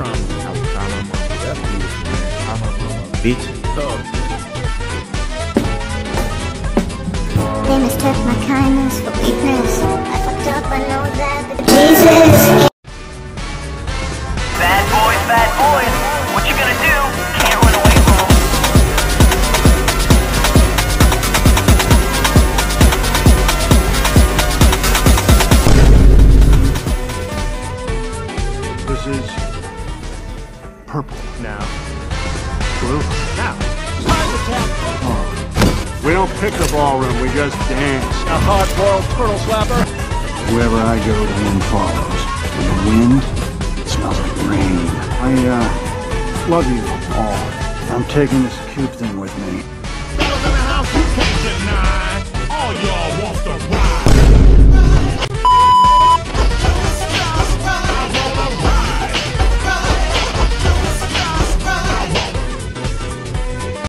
trauma. I was my mama. Trying mama. They mistook my kindness for weakness. I fucked up, I know that, but Jesus. Bad boys, bad boys. What you gonna do? Can't run away from 'em. This is purple. Now. Blue. Now. We don't pick the ballroom, we just dance. A hard-boiled turtle slapper. Wherever I go, the wind follows. And the wind, it smells like rain. I, uh, love you all. I'm taking this cube thing with me.